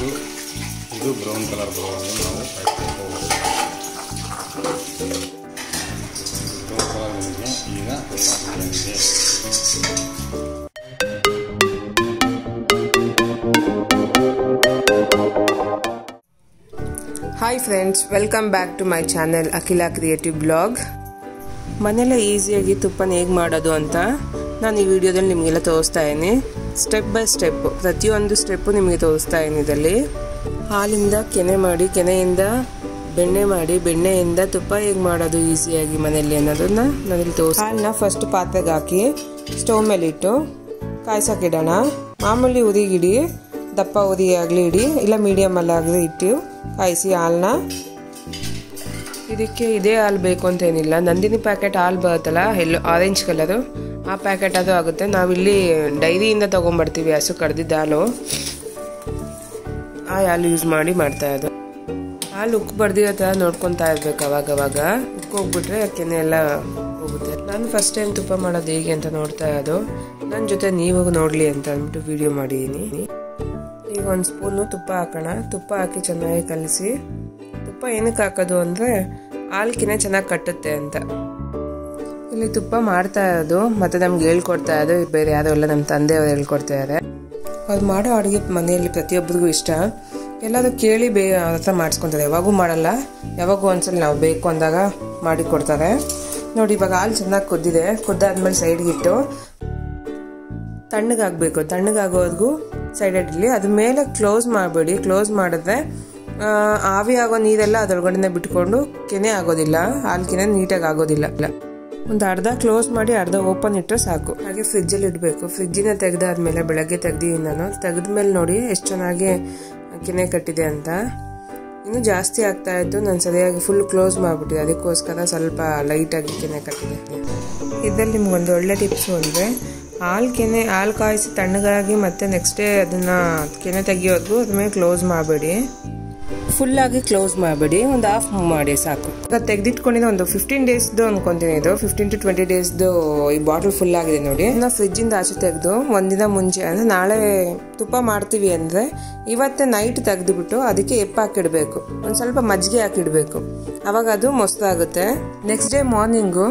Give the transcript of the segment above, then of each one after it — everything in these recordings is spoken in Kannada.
ಇದು ಇದು ಬ್ರೌನ್ ಕಲರ್ ಬರುವಾಗ ನಾವು ಬ್ರೌನ್ ಕಲರ್ ಬಂದಿದೆ ಈಗ ಬಂದಿದೆ hi friends welcome back to my channel Akhila creative blog ಮನೆಯಲ್ಲೇ ಈಸಿಯಾಗಿ ತುಪ್ಪನ ಹೇಗೆ ಮಾಡೋದು ಅಂತ ನಾನು ಈ ವಿಡಿಯೋದಲ್ಲಿ ನಿಮಗೆಲ್ಲ ತೋರಿಸ್ತಾ ಇದ್ದೀನಿ. ಸ್ಟೆಪ್ ಬೈ ಸ್ಟೆಪ್ ಪ್ರತಿಯೊಂದು ಸ್ಟೆಪ್ಪು ನಿಮಗೆ ತೋರಿಸ್ತಾ ಇದರಲ್ಲಿ. ಹಾಲಿಂದ ಕೆನೆ ಮಾಡಿ, ಕೆನೆಯಿಂದ ಬೆಣ್ಣೆ ಮಾಡಿ, ಬೆಣ್ಣೆಯಿಂದ ತುಪ್ಪ ಹೇಗೆ ಮಾಡೋದು ಈಸಿಯಾಗಿ ಮನೆಯಲ್ಲಿ ಅನ್ನೋದನ್ನ ನಾನಿಲ್ಲಿ ತೋರಿಸಿ ಹಾಲನ್ನ ಫಸ್ಟ್ ಪಾತ್ರೆಗೆ ಹಾಕಿ ಸ್ಟವ್ ಮೇಲೆ ಇಟ್ಟು ಕಾಯ್ಸಕ್ಕೆ ಇಡೋಣ. ಮಾಮೂಲಿ ಉರಿಗಿಡಿ, ದಪ್ಪ ಉರಿಯಾಗಲಿ ಇಡಿ, ಇಲ್ಲ ಮೀಡಿಯಮಲ್ಲಾಗಲಿ ಇಟ್ಟು ಕಾಯಿಸಿ ಹಾಲನ್ನ ಇದಕ್ಕೆ ಇದೇ ಹಾಲು ಬೇಕು ಅಂತ ಏನಿಲ್ಲ. ನಂದಿನಿ ಪ್ಯಾಕೆಟ್ ಹಾಲು ಬರುತ್ತಲ್ಲ, ಎಲ್ಲೋ ಆರೆಂಜ್ ಕಲರು ಆ ಪ್ಯಾಕೆಟ್ ಅದು ಆಗುತ್ತೆ. ನಾವಿಲ್ಲಿ ಡೈರಿಯಿಂದ ತೊಗೊಂಬರ್ತೀವಿ ಹಸು ಕಡ್ದಿದ್ದ ಹಾಲು. ಆ ಹಾಲು ಯೂಸ್ ಮಾಡಿ ಮಾಡ್ತಾ ಇರೋದು. ಹಾಲು ಉಕ್ಕು ಬರ್ದಿರೋ ಥರ ನೋಡ್ಕೊತಾ ಇರ್ಬೇಕು ಅವಾಗ ಅವಾಗ ಉಕ್ಕು ಹೋಗ್ಬಿಟ್ರೆ ಕೆನೆ ಎಲ್ಲ ಹೋಗುತ್ತೆ. ನಾನು ಫಸ್ಟ್ ಟೈಮ್ ತುಪ್ಪ ಮಾಡೋದು ಹೇಗೆ ಅಂತ ನೋಡ್ತಾ ಇರೋದು. ನನ್ನ ಜೊತೆ ನೀವು ನೋಡಲಿ ಅಂತ ಅಂದ್ಬಿಟ್ಟು ವಿಡಿಯೋ ಮಾಡಿದ್ದೀನಿ ಈಗ ಒಂದು ಸ್ಪೂನು ತುಪ್ಪ ಹಾಕೋಣ. ತುಪ್ಪ ಹಾಕಿ ಚೆನ್ನಾಗಿ ಕಲಸಿ. ತುಪ್ಪ ಏನಕ್ಕೆ ಹಾಕೋದು ಅಂದರೆ ಹಾಲ್ಕಿನ ಚೆನ್ನಾಗಿ ಕಟ್ಟುತ್ತೆ ಅಂತ. ಇಲ್ಲಿ ತುಪ್ಪ ಮಾಡ್ತಾ ಇರೋದು, ಮತ್ತೆ ನಮ್ಗೆ ಹೇಳ್ಕೊಡ್ತಾ ಇರೋದು, ಬೇರೆ ಯಾರು ಎಲ್ಲ ನಮ್ಮ ತಂದೆಯವರು ಹೇಳ್ಕೊಡ್ತಾ ಇದ್ದಾರೆ ಅವ್ರು ಮಾಡೋ ಅಡುಗೆ ಮನೆಯಲ್ಲಿ ಪ್ರತಿಯೊಬ್ಬರಿಗೂ ಇಷ್ಟ. ಎಲ್ಲರೂ ಕೇಳಿ ಬೇ ಹತ್ರ ಮಾಡಿಸ್ಕೊತಾರೆ. ಯಾವಾಗೂ ಮಾಡಲ್ಲ, ಯಾವಾಗೂ ಒಂದ್ಸಲ ನಾವು ಬೇಕು ಅಂದಾಗ ಮಾಡಿ ಕೊಡ್ತಾರೆ. ನೋಡಿ, ಇವಾಗ ಹಾಲು ಚೆನ್ನಾಗಿ ಕುದ್ದಿದೆ. ಕುದ್ದಾದ್ಮೇಲೆ ಸೈಡ್ಗೆ ಇಟ್ಟು ತಣ್ಣಗಾಗಬೇಕು. ತಣ್ಣಗಾಗೋವರೆಗೂ ಸೈಡ್ ಇರಲಿ ಅದ್ರ ಮೇಲೆ ಕ್ಲೋಸ್ ಮಾಡಬೇಡಿ. ಕ್ಲೋಸ್ ಮಾಡಿದ್ರೆ ಆವಿ ಆಗೋ ನೀರೆಲ್ಲ ಅದರೊಳಗಡೆ ಬಿಟ್ಕೊಂಡು ಕೆನೆ ಆಗೋದಿಲ್ಲ. ಹಾಲು ಕೆನೆ ನೀಟಾಗಿ ಆಗೋದಿಲ್ಲ. ಒಂದು ಅರ್ಧ ಕ್ಲೋಸ್ ಮಾಡಿ ಅರ್ಧ ಓಪನ್ ಇಟ್ಟರೆ ಸಾಕು. ಹಾಗೆ ಫ್ರಿಜ್ಜಲ್ಲಿ ಇಡಬೇಕು. ಫ್ರಿಜ್ಜಿನ ತೆಗೆದಾದ್ಮೇಲೆ ಬೆಳಗ್ಗೆ ತೆಗ್ದಿದ್ದೀನಿ ನಾನು. ತೆಗೆದ್ಮೇಲೆ ನೋಡಿ ಎಷ್ಟು ಚೆನ್ನಾಗಿ ಕೆನೆ ಕಟ್ಟಿದೆ ಅಂತ. ಇನ್ನೂ ಜಾಸ್ತಿ ಆಗ್ತಾ ಇತ್ತು. ನಾನು ಸರಿಯಾಗಿ ಫುಲ್ ಕ್ಲೋಸ್ ಮಾಡಿಬಿಟ್ಟಿದೆ ಅದಕ್ಕೋಸ್ಕರ ಸ್ವಲ್ಪ ಲೈಟಾಗಿ ಕೆನೆ ಕಟ್ಟಿದೆ. ಇದರಲ್ಲಿ ನಿಮ್ಗೊಂದು ಒಳ್ಳೆ ಟಿಪ್ಸು ಅಂದರೆ ಹಾಲು ಕೆನೆ ಹಾಲು ಕಾಯಿಸಿ ತಣ್ಣಗಾಗಿ ಮತ್ತೆ ನೆಕ್ಸ್ಟ್ ಡೇ ಅದನ್ನು ಕೆನೆ ತೆಗಿಯೋದು ಅದ್ಮೇಲೆ ಕ್ಲೋಸ್ ಮಾಡಬೇಡಿ. ಫುಲ್ಲಾಗಿ ಕ್ಲೋಸ್ ಮಾಡಬೇಡಿ, ಒಂದು ಹಾಫ್ ಮಾಡಿ ಸಾಕು. ತೆಗೆದಿಟ್ಕೊಂಡಿದ್ದು ಒಂದು ಫಿಫ್ಟೀನ್ ಡೇಸ್ದು ಅನ್ಕೊಂತೀನಿ ಇದು. ಫಿಫ್ಟೀನ್ ಟು ಟ್ವೆಂಟಿ ಡೇಸ್ದು ಈ ಬಾಟಲ್ ಫುಲ್ ಆಗಿದೆ ನೋಡಿ. ನಾವು ಫ್ರಿಜ್ಜಿಂದ ಆಚೆ ತೆಗೆದು, ಒಂದಿನ ಮುಂಚೆ, ಅಂದರೆ ನಾಳೆ ತುಪ್ಪ ಮಾಡ್ತೀವಿ ಅಂದರೆ ಇವತ್ತೇ ನೈಟ್ ತೆಗೆದುಬಿಟ್ಟು ಅದಕ್ಕೆ ಎಪ್ಪ ಹಾಕಿಡಬೇಕು. ಒಂದು ಸ್ವಲ್ಪ ಮಜ್ಜಿಗೆ ಹಾಕಿಡಬೇಕು. ಅವಾಗ ಅದು ಮೊಸರಾಗುತ್ತೆ ನೆಕ್ಸ್ಟ್ ಡೇ ಮಾರ್ನಿಂಗು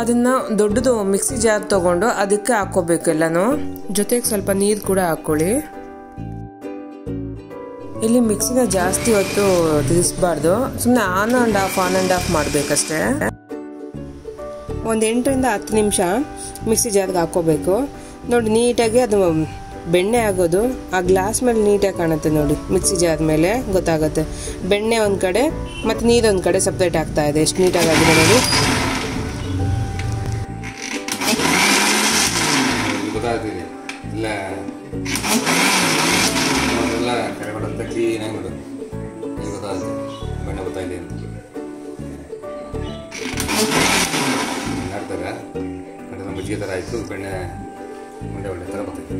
ಅದನ್ನ ದೊಡ್ಡದು ಮಿಕ್ಸಿ ಜಾರ್ ತಗೊಂಡು ಅದಕ್ಕೆ ಹಾಕೋಬೇಕು ಎಲ್ಲಾನು. ಜೊತೆಗೆ ಸ್ವಲ್ಪ ನೀರು ಕೂಡ ಹಾಕೊಳ್ಳಿ. ಇಲ್ಲಿ ಮಿಕ್ಸಿನ ಜಾಸ್ತಿ ಹೊತ್ತು ತಿರ್ಸ್ಬಾರ್ದು ಸುಮ್ಮನೆ on and off on and off ಮಾಡಬೇಕಷ್ಟೇ. ಒಂದು ಎಂಟರಿಂದ ಹತ್ತು ನಿಮಿಷ ಮಿಕ್ಸಿ ಜಾರ್ಗೆ ಹಾಕೋಬೇಕು ನೋಡಿ, ನೀಟಾಗಿ ಅದು ಬೆಣ್ಣೆ ಆಗೋದು. ಆ ಗ್ಲಾಸ್ ಮೇಲೆ ನೀಟಾಗಿ ಕಾಣುತ್ತೆ ನೋಡಿ, ಮಿಕ್ಸಿ ಜಾರ್ ಮೇಲೆ ಗೊತ್ತಾಗುತ್ತೆ. ಬೆಣ್ಣೆ ಒಂದು ಕಡೆ ಮತ್ತು ನೀರು ಒಂದು ಕಡೆ ಸಪ್ರೇಟ್ ಆಗ್ತಾ ಇದೆ. ಎಷ್ಟು ನೀಟಾಗಿ ಆಗಿದೆ ನೋಡಿ. ಮಜ್ಜಿಗೆ ಥರ ಆಯಿತು ಬೆಣ್ಣೆ ಒಳ್ಳೆ ಒಳ್ಳೆ ಥರ ಬರ್ತೈತೆ.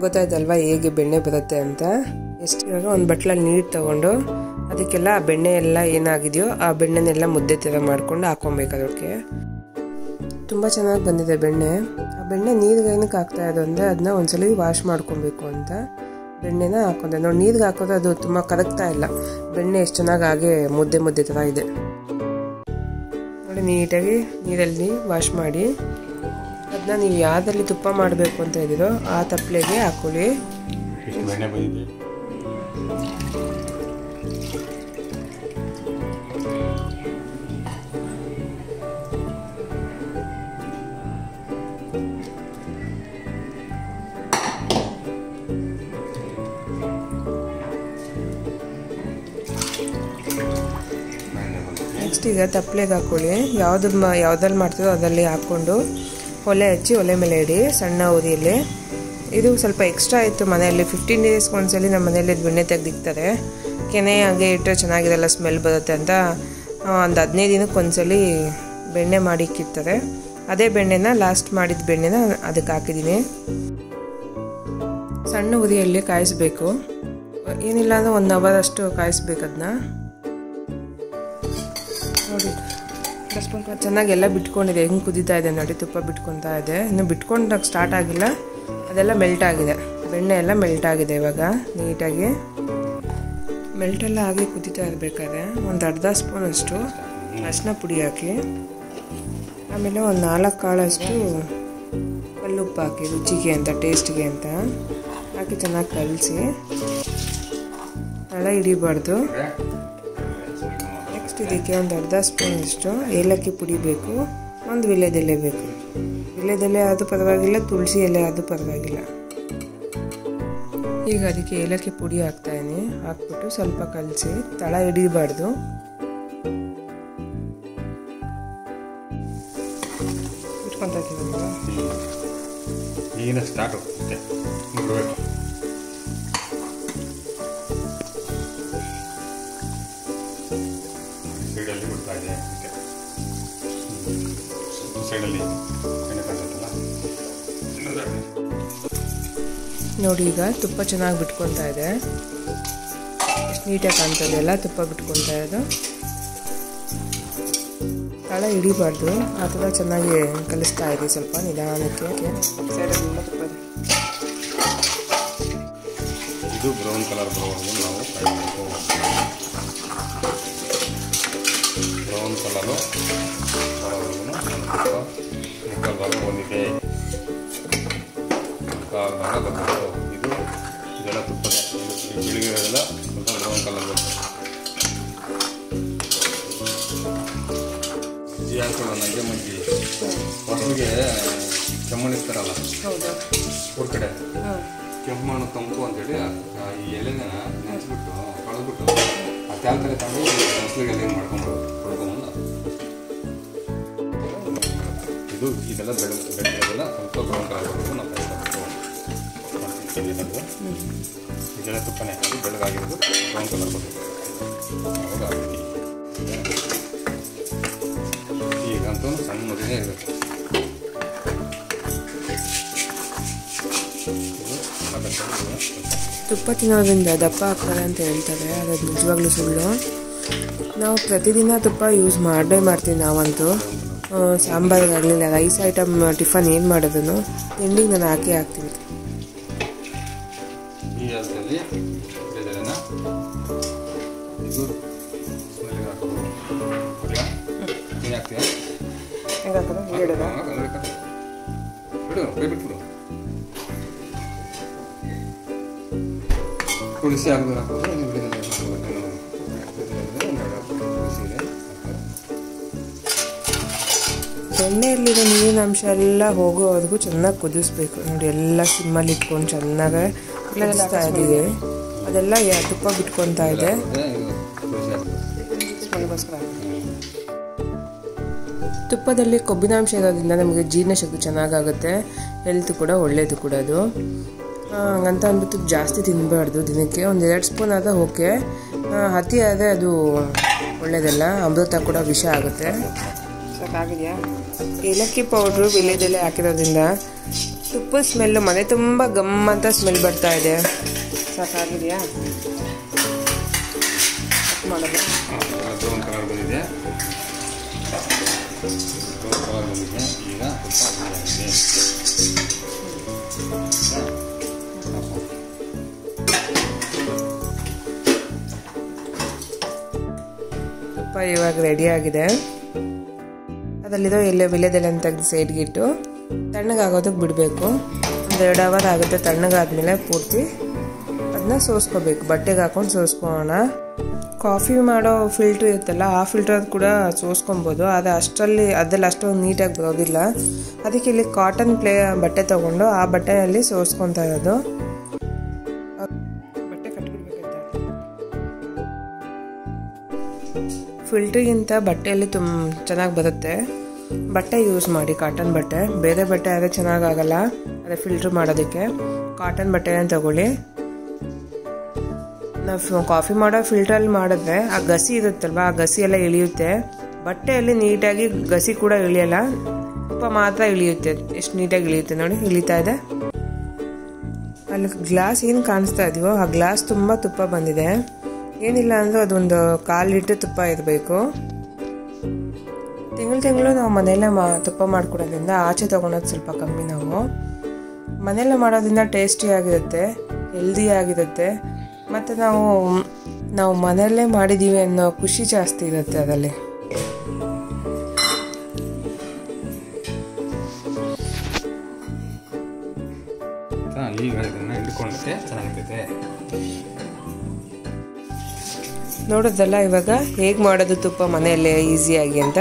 ಗೊತ್ತಾಯ್ತಲ್ವಾ ಹೇಗೆ ಬೆಣ್ಣೆ ಬರುತ್ತೆ ಅಂತ? ಎಷ್ಟು ಇವಾಗ ಒಂದು ಬಟ್ಲಲ್ಲಿ ನೀರು ತಗೊಂಡು ಅದಕ್ಕೆಲ್ಲ ಆ ಬೆಣ್ಣೆ ಎಲ್ಲ ಏನಾಗಿದೆಯೋ ಆ ಬೆಣ್ಣೆನೆಲ್ಲ ಮುದ್ದೆ ಥರ ಮಾಡ್ಕೊಂಡು ಹಾಕೊಬೇಕು ಅದಕ್ಕೆ. ತುಂಬ ಚೆನ್ನಾಗಿ ಬಂದಿದೆ ಬೆಣ್ಣೆ. ಆ ಬೆಣ್ಣೆ ನೀರಿಗೆ ಏನಕ್ಕೆ ಹಾಕ್ತಾ ಇರೋದು ಅಂದರೆ ಅದನ್ನ ಒಂದ್ಸಲಿ ವಾಶ್ ಮಾಡ್ಕೊಬೇಕು ಅಂತ. ಬೆಣ್ಣೆನ ಹಾಕೊಂಡೆ. ನೋಡಿ, ನೀರಿಗೆ ಹಾಕೋದು ಅದು ತುಂಬ ಕರಗ್ತಾ ಇಲ್ಲ. ಬೆಣ್ಣೆ ಎಷ್ಟು ಚೆನ್ನಾಗಿ ಹಾಗೆ ಮುದ್ದೆ ಮುದ್ದೆ ಥರ ಇದೆ. ನೋಡಿ, ನೀಟಾಗಿ ನೀರಲ್ಲಿ ವಾಶ್ ಮಾಡಿ. ಅದನ್ನ ನೀವು ಯಾವ್ದ್ರಲ್ಲಿ ತುಪ್ಪ ಮಾಡಬೇಕು ಅಂತ ಇದ್ದೀರೋ ಆ ತಪ್ಪಲೆಗೆ ಹಾಕೊಳ್ಳಿ. ಈಗ ತಪ್ಪಲೆಗೆ ಹಾಕೊಳ್ಳಿ. ಯಾವ್ದು ಯಾವ್ದ್ರಲ್ಲಿ ಮಾಡ್ತೀವೋ ಅದರಲ್ಲಿ ಹಾಕ್ಕೊಂಡು ಒಲೆ ಹಚ್ಚಿ ಒಲೆ ಮೇಲೆ ಇಡಿ, ಸಣ್ಣ ಊದಿಯಲ್ಲಿ ಇದು ಸ್ವಲ್ಪ ಎಕ್ಸ್ಟ್ರಾ ಇತ್ತು ಮನೆಯಲ್ಲಿ. ಫಿಫ್ಟೀನ್ ಡೇಸ್ಗೆ ಒಂದ್ಸಲಿ ನಮ್ಮ ಮನೆಯಲ್ಲಿ ಬೆಣ್ಣೆ ತೆಗೆದಿಕ್ತಾರೆ ಕೆನೆ ಹಾಗೆ ಇಟ್ಟರೆ ಚೆನ್ನಾಗಿರಲ್ಲ ಸ್ಮೆಲ್ ಬರುತ್ತೆ ಅಂತ ಒಂದು ಹದಿನೈದು ದಿನಕ್ಕೆ ಒಂದ್ಸಲಿ ಬೆಣ್ಣೆ ಮಾಡಿ ಇಕ್ಕಿರ್ತಾರೆ. ಅದೇ ಬೆಣ್ಣೆನ ಲಾಸ್ಟ್ ಮಾಡಿದ ಬೆಣ್ಣೆನ ಅದಕ್ಕೆ ಹಾಕಿದ್ದೀನಿ ಸಣ್ಣ ಉದಿಯಲ್ಲಿ ಕಾಯಿಸ್ಬೇಕು. ಏನಿಲ್ಲ ಅಂದರೆ ಒನ್ ಅವರ್ ಅಷ್ಟು ಕಾಯಿಸ್ಬೇಕು ಅದನ್ನ ಚೆನ್ನಾಗಿ ಎಲ್ಲ ಬಿಟ್ಕೊಂಡಿದೆ. ಹೆಂಗೆ ಕುದೀತಾ ಇದೆ ನೋಡಿ, ತುಪ್ಪ ಬಿಟ್ಕೊತಾ ಇದೆ. ಇನ್ನು ಬಿಟ್ಕೊಂಡಾಗ ಸ್ಟಾರ್ಟ್ ಆಗಿಲ್ಲ. ಅದೆಲ್ಲ ಮೆಲ್ಟ್ ಆಗಿದೆ. ಬೆಣ್ಣೆ ಎಲ್ಲ ಮೆಲ್ಟ್ ಆಗಿದೆ ಇವಾಗ, ನೀಟಾಗಿ. ಮೆಲ್ಟೆಲ್ಲ ಆಗಿ ಕುದೀತಾ ಇರಬೇಕಾದ್ರೆ ಒಂದು ಅರ್ಧ ಸ್ಪೂನ್ ಅಷ್ಟು ಅರಿಶಿನ ಪುಡಿ ಹಾಕಿ, ಆಮೇಲೆ ಒಂದು ನಾಲ್ಕು ಕಾಳಷ್ಟು ಕಲ್ಲುಪ್ಪು ಹಾಕಿ, ರುಚಿಗೆ ಅಂತ ಟೇಸ್ಟಿಗೆ ಅಂತ ಹಾಕಿ ಚೆನ್ನಾಗಿ ಕಲಸಿ, ತಳ ಹಿಡಿಬಾರ್ದು. ಇದಕ್ಕೆ ಒಂದು ಅರ್ಧ ಸ್ಪೂನ್ ಇಷ್ಟು. ಏಲಕ್ಕಿ ಪುಡಿ ಬೇಕು. ಒಂದು ವಿಳ್ಯದೆಲೆ ಬೇಕು. ವಿಳ್ಯದೆಲೆ ಆದರೂ ಪರವಾಗಿಲ್ಲ, ತುಳಸಿ ಎಲೆ ಆದರೂ ಪರವಾಗಿಲ್ಲ. ಈಗ ಅದಕ್ಕೆ ಏಲಕ್ಕಿ ಪುಡಿ ಹಾಕ್ತಾಯಿನಿ ಹಾಕ್ಬಿಟ್ಟು ಸ್ವಲ್ಪ ಕಲಸಿ, ತಳ ಹಿಡಿಬಾರ್ದು. ಇಟ್ಕೊತಾ ಈಗ ಸ್ಟಾರ್ಟ್ ಮತ್ತೆ ಸೈಡಲ್ಲಿ ಬಿಡ್ತಾ ಇದೆ ಅದಕ್ಕೆ. ಸೈಡಲ್ಲಿ ನೋಡಿ ಈಗ ತುಪ್ಪ ಚೆನ್ನಾಗಿ ಬಿಟ್ಕೊತಾ ಇದೆ. ಎಷ್ಟು ನೀಟಾಗಿ ಕಾಣ್ತದೆ ಎಲ್ಲ ತುಪ್ಪ ಬಿಟ್ಕೊತಾ ಇರೋದು ತಳ ಹಿಡಿಬಾರ್ದು ಆ ಥರ ಚೆನ್ನಾಗಿ ಕಲಿಸ್ತಾ ಇದೆ ಸ್ವಲ್ಪ ನಿಧಾನಕ್ಕೆ. ಇದು. ಬ್ರೌನ್ ಕಲರ್ ಬರೋವರೆಗೂ ನಾವು ಫ್ರೈ ಬ್ರೌನ್ ಕಲರು ಮುಕ್ಕಲ್ ಭಾಗ ಬಂದಿದೆ ಮುಕ್ಕಾಲು ಭಾಗ ಬರಬೇಕು ಇದು ಇದೆಲ್ಲ ತುಪ್ಪ ಬೆಳಿಗ್ಗೆಲ್ಲ ಸ್ವಲ್ಪ ಬ್ರೌನ್ ಕಲರ್ ಬರ್ತದೆ ಮಜ್ಜಿ ಹಾಕೊಳ್ಳೋ ನನಗೆ ಕೆಮ್ಮಣಿಸ್ತಾರಲ್ಲ ಊರ ಕಡೆ. ಕೆಮ್ಮಣ್ಣು ತಂಪು ಅಂತೇಳಿ ಆ ಈ ಎಲೆನ ನೆನೆಸ್ಬಿಟ್ಟು ಕಳೆದ್ಬಿಟ್ಟು ಆ ತ್ಯಾಲ್ ತಲೆ ತಗೊಂಡು ಮೊಸಳಿಗೆ ಎಲೆ ಮಾಡ್ಕೊಂಡು ಹೊಡ್ಕೊಂಬಂದು ಇದು ಇದೆಲ್ಲ ಬೆಳೆ ಬೆಳೆದೆಲ್ಲ ಸ್ವಲ್ಪ ಬ್ರೌನ್ ನಾವು ಕಾಯ್ಬೇಕು ಇದೆಲ್ಲ ತುಪ್ಪನೇ ಹಾಕಿ ಬೆಳಗಾಗಿರೋದು ಬ್ರೌನ್ ಕಲರ್ ಬರಬೇಕು ಅವಾಗ ಈಗಂತೂ ಸಣ್ಣ ಮದುವೆ ಇರುತ್ತೆ. ತುಪ್ಪ ತಿನ್ನೋದ್ರಿಂದ ದಪ್ಪ ಆಗ್ತಾರೆ ಅಂತ ಹೇಳ್ತಾರೆ ಅದು ನಿಜವಾಗ್ಲೂ ಸುಳ್ಳು. ನಾವು ಪ್ರತಿದಿನ ತುಪ್ಪ ಯೂಸ್ ಮಾಡೇ ಮಾಡ್ತೀವಿ ನಾವಂತೂ. ಆ, ಸಾಂಬಾರಿಗಾಗಲಿಲ್ಲ ರೈಸ್ ಐಟಮ್ ಟಿಫನ್ ಏನು ಮಾಡೋದನ್ನು? ತಿಂಡಿಗೆ ನಾನು ಹಾಕಿ ಹಾಕ್ತೀನಿ. ತುಳಸಿ ಇದೆಲ್ಲ ಎಣ್ಣೆಯಲ್ಲಿರೋ ನೀರಿನ ಅಂಶ ಎಲ್ಲ ಹೋಗೋವರೆಗೂ ಚೆನ್ನಾಗಿ ಕುದಿಸ್ಬೇಕು. ನೋಡಿ, ಎಲ್ಲ ಸಿಮ್ಮಲ್ಲಿ ಇಟ್ಕೊಂಡು ಚೆನ್ನಾಗಿ ಕುದಿಸ್ತಾ ಇದ್ದೀವಿ. ಅದೆಲ್ಲ ತುಪ್ಪ ಬಿಟ್ಕೊತಾ ಇದೆ. ತುಪ್ಪದಲ್ಲಿ ಕೊಬ್ಬಿನಾಂಶ ಇರೋದ್ರಿಂದ ನಮಗೆ ಜೀರ್ಣಶಕ್ತಿ ಚೆನ್ನಾಗಾಗುತ್ತೆ. ಹೆಲ್ತ್ ಕೂಡ ಒಳ್ಳೆಯದು ಕೂಡ ಅದು. ಹಂಗಂತ ಅಂದ್ಬಿಟ್ಟು ಜಾಸ್ತಿ ತಿನ್ನಬಾರ್ದು ದಿನಕ್ಕೆ. ಒಂದು ಎರಡು ಸ್ಪೂನ್ ಆದರೆ ಓಕೆ. ಅತಿ ಆದರೆ ಅದು ಒಳ್ಳೆಯದಲ್ಲ ಅಮೃತ ಕೂಡ ವಿಷ ಆಗುತ್ತೆ. ಸಾಕಾಗಿದೆಯಾ ಏಲಕ್ಕಿ ಪೌಡ್ರು ವಿಲೇಜಲ್ಲಿ ಹಾಕಿರೋದ್ರಿಂದ ತುಪ್ಪದ ಸ್ಮೆಲ್ಲು ಮನೆ ತುಂಬ ಗಮ್ ಅಂತ ಸ್ಮೆಲ್ ಬರ್ತಾ ಇದೆ. ಸಾಕಾಗಿದೆಯಾ? ಇವಾಗ ರೆಡಿ ಆಗಿದೆ. ಅದರಲ್ಲಿರೋ ಎಲೆ ವಿಲೆದೆಲೆ ತೆಗೆದು ಸೈಡ್ಗಿಟ್ಟು ತಣ್ಣಗಾಗೋದಕ್ಕೆ ಬಿಡಬೇಕು. ಒಂದು ಎರಡು ಅವರ್ ಆಗುತ್ತೆ ತಣ್ಣಗಾದ್ಮೇಲೆ ಪೂರ್ತಿ. ಅದನ್ನ ಸೋಸ್ಕೋಬೇಕು. ಬಟ್ಟೆಗೆ ಹಾಕೊಂಡು ಸೋಸ್ಕೊಳ್ಳೋಣ. ಕಾಫಿ ಮಾಡೋ ಫಿಲ್ಟ್ರ್ ಇರುತ್ತಲ್ಲ, ಆ ಫಿಲ್ಟರ್ ಕೂಡ ಸೋಸ್ಕೊಬೋದು. ಅದು ಅಷ್ಟರಲ್ಲಿ, ಅದ್ರಲ್ಲಿ ಅಷ್ಟೊಂದು ನೀಟಾಗಿ ಬರೋದಿಲ್ಲ. ಅದಕ್ಕೆ ಇಲ್ಲಿ ಕಾಟನ್ ಪ್ಲೇ ಬಟ್ಟೆ ತೊಗೊಂಡು ಆ ಬಟ್ಟೆಯಲ್ಲಿ ಸೋಸ್ಕೊತಾ ಇರೋದು. ಬಟ್ಟೆ ಫಿಲ್ಟ್ರಿಗಿಂತ ಬಟ್ಟೆಯಲ್ಲಿ ತುಂಬ ಚೆನ್ನಾಗಿ ಬರುತ್ತೆ. ಬಟ್ಟೆ ಯೂಸ್ ಮಾಡಿ ಕಾಟನ್ ಬಟ್ಟೆ. ಬೇರೆ ಬಟ್ಟೆ ಆದರೆ ಚೆನ್ನಾಗಾಗಲ್ಲ ಅದೇ ಫಿಲ್ಟ್ರ್ ಮಾಡೋದಕ್ಕೆ ಕಾಟನ್ ಬಟ್ಟೆನ ತಗೊಳ್ಳಿ. ನಾವು ಕಾಫಿ ಮಾಡೋ ಫಿಲ್ಟ್ರಲ್ಲಿ ಮಾಡಿದ್ರೆ ಆ ಗಸಿ ಇರುತ್ತಲ್ವ, ಆ ಗಸಿ ಎಲ್ಲ ಇಳಿಯುತ್ತೆ. ಬಟ್ಟೆಯಲ್ಲಿ ನೀಟಾಗಿ ಗಸಿ ಕೂಡ ಇಳಿಯಲ್ಲ ತುಪ್ಪ ಮಾತ್ರ ಇಳಿಯುತ್ತೆ. ಎಷ್ಟು ನೀಟಾಗಿ ಇಳಿಯುತ್ತೆ ನೋಡಿ, ಇಳಿತಾ ಇದೆ. ಅಲ್ಲಿ ಗ್ಲಾಸ್ ಏನು ಕಾಣಿಸ್ತಾ ಇದೆಯೋ, ಆ ಗ್ಲಾಸ್ ತುಂಬ ತುಪ್ಪ ಬಂದಿದೆ. ಏನಿಲ್ಲ ಅಂದರೆ ಅದೊಂದು ಕಾಲು ಲೀಟ್ರ್ ತುಪ್ಪ ಇರಬೇಕು. ತಿಂಗಳು ತಿಂಗಳು ನಾವು ಮನೆಯಲ್ಲೇ ಮಾ, ತುಪ್ಪ ಮಾಡ್ಕೊಡೋದ್ರಿಂದ ಆಚೆ ತೊಗೊಳೋದು ಸ್ವಲ್ಪ ಕಮ್ಮಿ ನಾವು. ಮನೆಯಲ್ಲೇ ಮಾಡೋದ್ರಿಂದ ಟೇಸ್ಟಿ ಆಗಿರುತ್ತೆ ಹೆಲ್ದಿ ಆಗಿರುತ್ತೆ. ಮತ್ತು ನಾವು ನಾವು ಮನೆಯಲ್ಲೇ ಮಾಡಿದ್ದೀವಿ ಅನ್ನೋ ಖುಷಿ ಜಾಸ್ತಿ ಇರುತ್ತೆ ಅದರಲ್ಲಿ. ನೋಡೋದಲ್ಲ ಇವಾಗ ಹೇಗೆ ಮಾಡೋದು ತುಪ್ಪ ಮನೆಯಲ್ಲೇ ಈಸಿಯಾಗಿ ಅಂತ.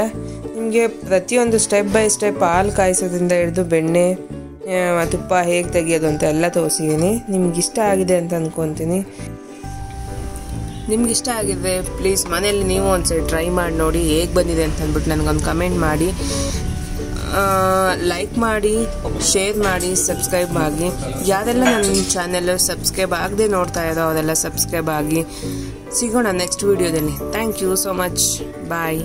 ನಿಮಗೆ ಪ್ರತಿಯೊಂದು ಸ್ಟೆಪ್ ಬೈ ಸ್ಟೆಪ್ ಹಾಲು ಕಾಯಿಸೋದ್ರಿಂದ ಹಿಡಿದು ಬೆಣ್ಣೆ ತುಪ್ಪ ಹೇಗೆ ತೆಗೆಯೋದು ಅಂತ ಎಲ್ಲ ತೋರಿಸಿದ್ದೀನಿ ನಿಮ್ಗೆ ಇಷ್ಟ ಆಗಿದೆ ಅಂತ ಅಂದ್ಕೊತೀನಿ ನಿಮ್ಗೆ ಇಷ್ಟ ಆಗಿದೆ ಪ್ಲೀಸ್ ಮನೆಯಲ್ಲಿ ನೀವು ಒಂದ್ಸರಿ ಟ್ರೈ ಮಾಡಿ ನೋಡಿ ಹೇಗೆ ಬಂದಿದೆ ಅಂತ ಅಂದ್ಬಿಟ್ಟು ನನಗೊಂದು ಕಮೆಂಟ್ ಮಾಡಿ. ಲೈಕ್ ಮಾಡಿ ಶೇರ್ ಮಾಡಿ ಸಬ್ಸ್ಕ್ರೈಬ್ ಆಗಿ. ಯಾರೆಲ್ಲ ನನ್ನ ಚಾನೆಲ್ ಸಬ್ಸ್ಕ್ರೈಬ್ ಆಗದೆ ನೋಡ್ತಾ ಇರೋ ಅವರೆಲ್ಲ ಸಬ್ಸ್ಕ್ರೈಬ್ ಆಗಿ. ಸಿಗೋಣ ನೆಕ್ಸ್ಟ್ ವಿಡಿಯೋದಲ್ಲಿ thank you so much bye